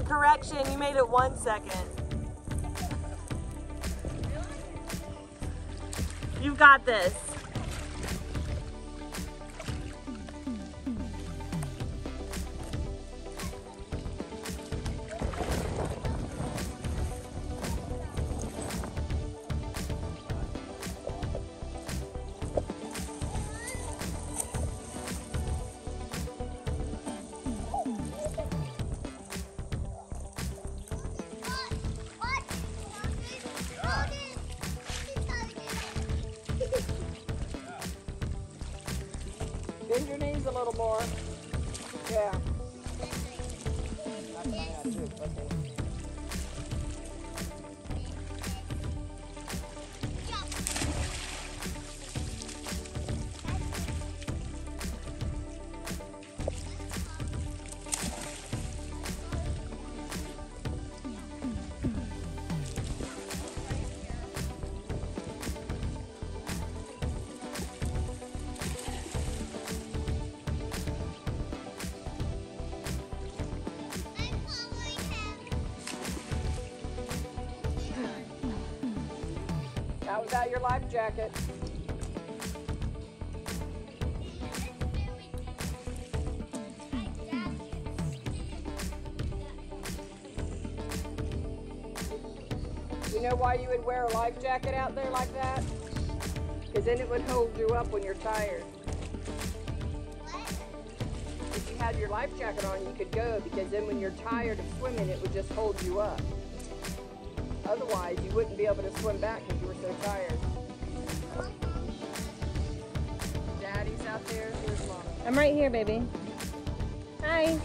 Correction, you made it one second. You've got this. More. Out your life jacket. You know why you would wear a life jacket out there like that? Because then it would hold you up when you're tired. If you had your life jacket on, you could go because then when you're tired of swimming, it would just hold you up. Otherwise, you wouldn't be able to swim back because you were so tired. Daddy's out there. Here's mom. I'm right here, baby. Hi.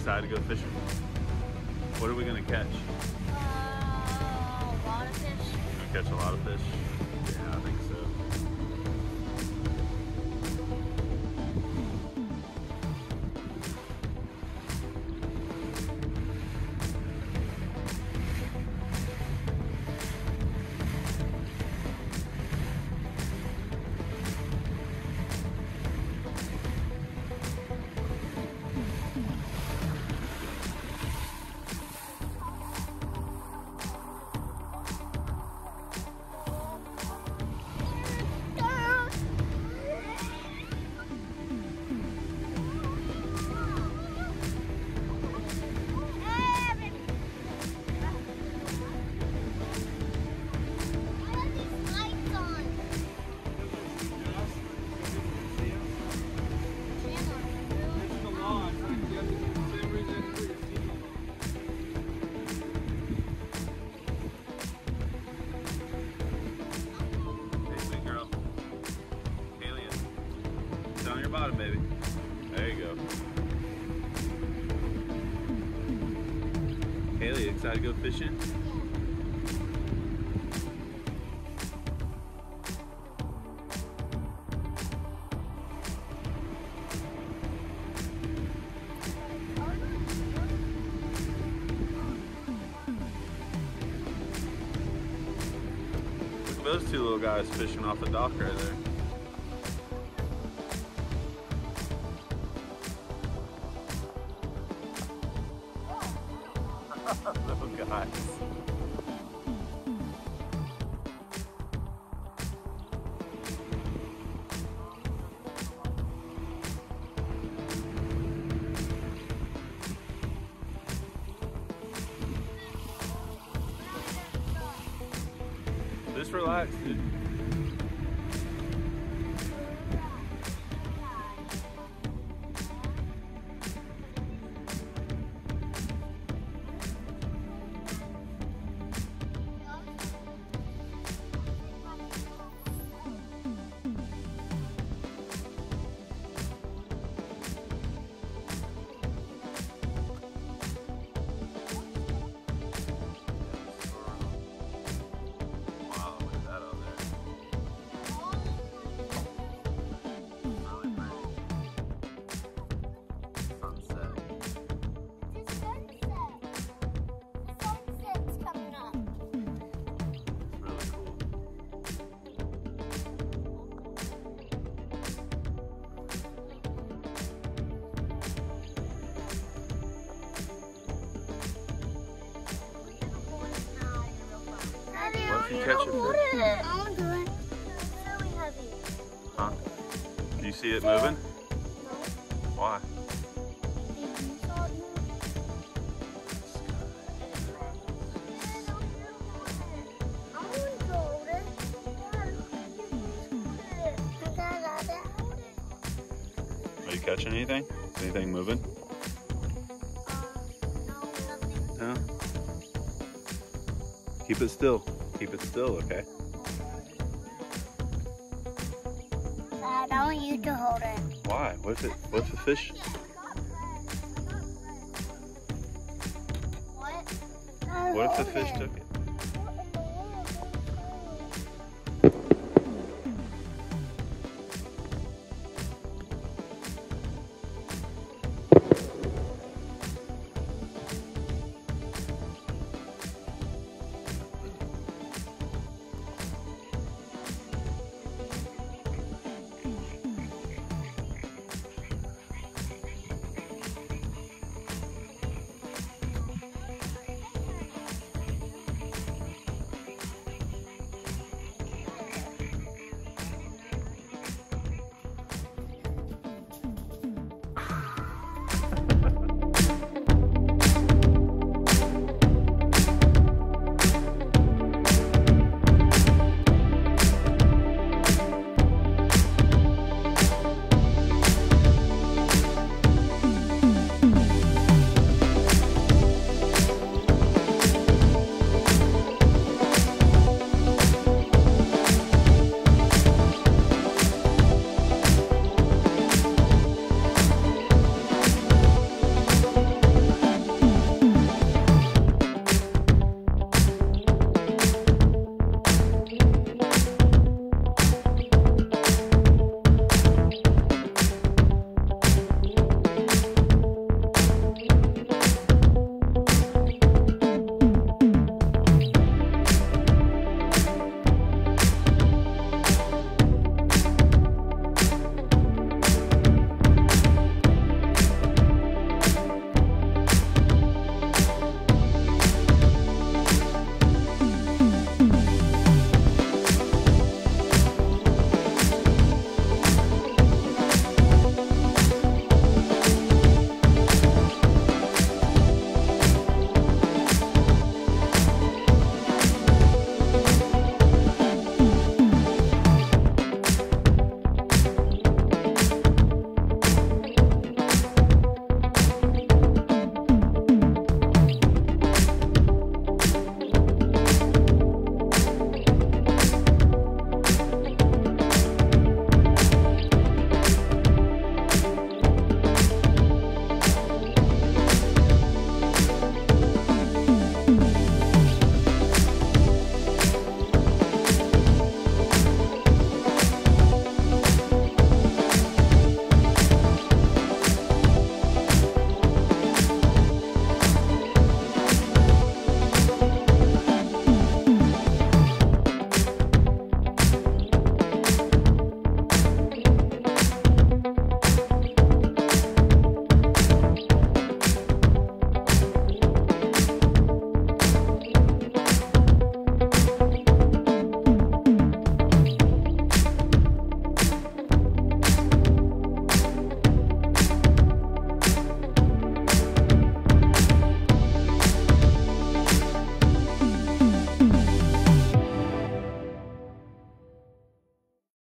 Excited to go fishing? What are we gonna catch? Uh, water fish. Gonna catch a lot of fish? Your bottom, baby. There you go. Haley, excited to go fishing? Look those two little guys fishing off the dock right there. Oh, little guys. If you catch fish? I want to do it. Really heavy. Huh? Do you see it moving? Why? Hold it. Are you catching anything? Is anything moving? Uh, no, nothing. No. Keep it still. Keep it still, okay? I want you to hold it. Why? What if it? What if a fish? What? What if the fish took it?